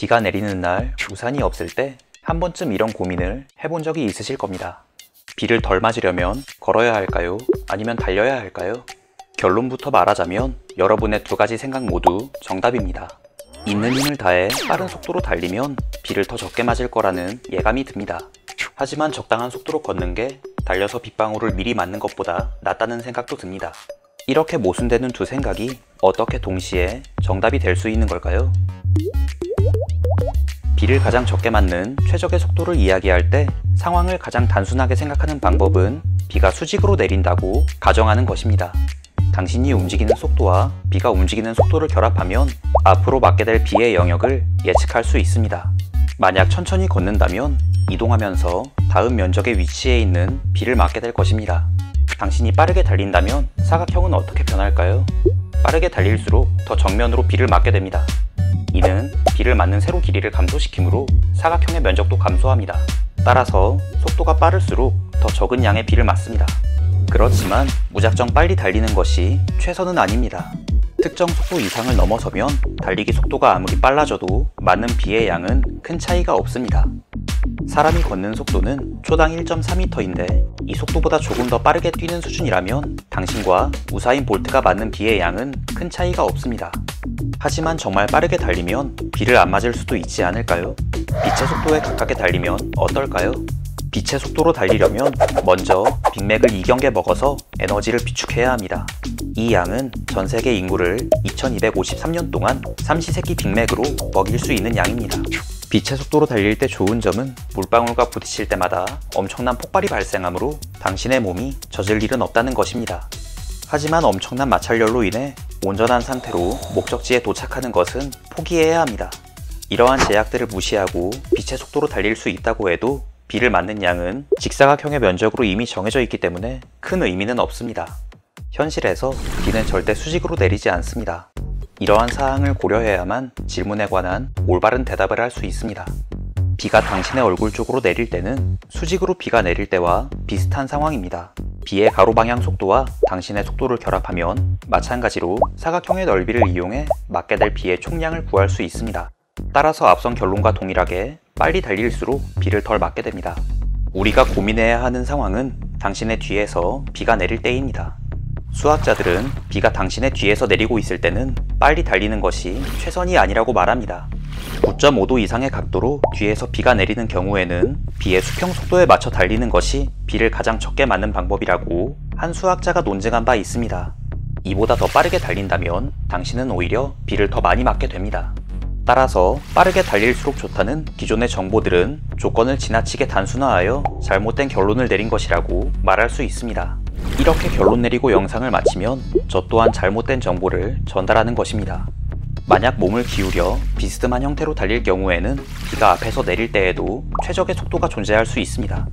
비가 내리는 날 우산이 없을 때 한 번쯤 이런 고민을 해본 적이 있으실 겁니다. 비를 덜 맞으려면 걸어야 할까요? 아니면 달려야 할까요? 결론부터 말하자면 여러분의 두 가지 생각 모두 정답입니다. 있는 힘을 다해 빠른 속도로 달리면 비를 더 적게 맞을 거라는 예감이 듭니다. 하지만 적당한 속도로 걷는 게 달려서 빗방울을 미리 맞는 것보다 낫다는 생각도 듭니다. 이렇게 모순되는 두 생각이 어떻게 동시에 정답이 될 수 있는 걸까요? 비를 가장 적게 맞는 최적의 속도를 이야기할 때 상황을 가장 단순하게 생각하는 방법은 비가 수직으로 내린다고 가정하는 것입니다. 당신이 움직이는 속도와 비가 움직이는 속도를 결합하면 앞으로 맞게 될 비의 영역을 예측할 수 있습니다. 만약 천천히 걷는다면 이동하면서 다음 면적의 위치에 있는 비를 맞게 될 것입니다. 당신이 빠르게 달린다면 사각형은 어떻게 변할까요? 빠르게 달릴수록 더 정면으로 비를 맞게 됩니다. 이는 비를 맞는 세로 길이를 감소시키므로 사각형의 면적도 감소합니다. 따라서 속도가 빠를수록 더 적은 양의 비를 맞습니다. 그렇지만 무작정 빨리 달리는 것이 최선은 아닙니다. 특정 속도 이상을 넘어서면 달리기 속도가 아무리 빨라져도 맞는 비의 양은 큰 차이가 없습니다. 사람이 걷는 속도는 초당 1.4m인데 이 속도보다 조금 더 빠르게 뛰는 수준이라면 당신과 우사인 볼트가 맞는 비의 양은 큰 차이가 없습니다. 하지만 정말 빠르게 달리면 비를 안 맞을 수도 있지 않을까요? 빛의 속도에 가깝게 달리면 어떨까요? 빛의 속도로 달리려면 먼저 빅맥을 2경계 먹어서 에너지를 비축해야 합니다. 이 양은 전 세계 인구를 2253년 동안 삼시세끼 빅맥으로 먹일 수 있는 양입니다. 빛의 속도로 달릴 때 좋은 점은 물방울과 부딪힐 때마다 엄청난 폭발이 발생하므로 당신의 몸이 젖을 일은 없다는 것입니다. 하지만 엄청난 마찰열로 인해 온전한 상태로 목적지에 도착하는 것은 포기해야 합니다. 이러한 제약들을 무시하고 빛의 속도로 달릴 수 있다고 해도 비를 맞는 양은 직사각형의 면적으로 이미 정해져 있기 때문에 큰 의미는 없습니다. 현실에서 비는 절대 수직으로 내리지 않습니다. 이러한 사항을 고려해야만 질문에 관한 올바른 대답을 할 수 있습니다. 비가 당신의 얼굴 쪽으로 내릴 때는 수직으로 비가 내릴 때와 비슷한 상황입니다. 비의 가로 방향 속도와 당신의 속도를 결합하면 마찬가지로 사각형의 넓이를 이용해 맞게 될 비의 총량을 구할 수 있습니다. 따라서 앞선 결론과 동일하게 빨리 달릴수록 비를 덜 맞게 됩니다. 우리가 고민해야 하는 상황은 당신의 뒤에서 비가 내릴 때입니다. 수학자들은 비가 당신의 뒤에서 내리고 있을 때는 빨리 달리는 것이 최선이 아니라고 말합니다. 9.5도 이상의 각도로 뒤에서 비가 내리는 경우에는 비의 수평 속도에 맞춰 달리는 것이 비를 가장 적게 맞는 방법이라고 한 수학자가 논증한 바 있습니다. 이보다 더 빠르게 달린다면 당신은 오히려 비를 더 많이 맞게 됩니다. 따라서 빠르게 달릴수록 좋다는 기존의 정보들은 조건을 지나치게 단순화하여 잘못된 결론을 내린 것이라고 말할 수 있습니다. 이렇게 결론 내리고 영상을 마치면 저 또한 잘못된 정보를 전달하는 것입니다. 만약 몸을 기울여 비스듬한 형태로 달릴 경우에는 비가 앞에서 내릴 때에도 최적의 속도가 존재할 수 있습니다.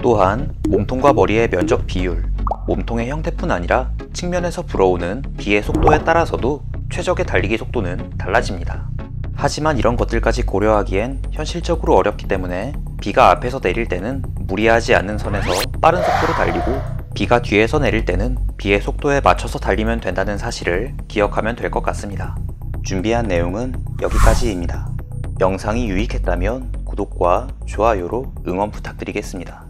또한 몸통과 머리의 면적 비율, 몸통의 형태뿐 아니라 측면에서 불어오는 비의 속도에 따라서도 최적의 달리기 속도는 달라집니다. 하지만 이런 것들까지 고려하기엔 현실적으로 어렵기 때문에 비가 앞에서 내릴 때는 무리하지 않는 선에서 빠른 속도로 달리고 비가 뒤에서 내릴 때는 비의 속도에 맞춰서 달리면 된다는 사실을 기억하면 될 것 같습니다. 준비한 내용은 여기까지입니다. 영상이 유익했다면 구독과 좋아요로 응원 부탁드리겠습니다.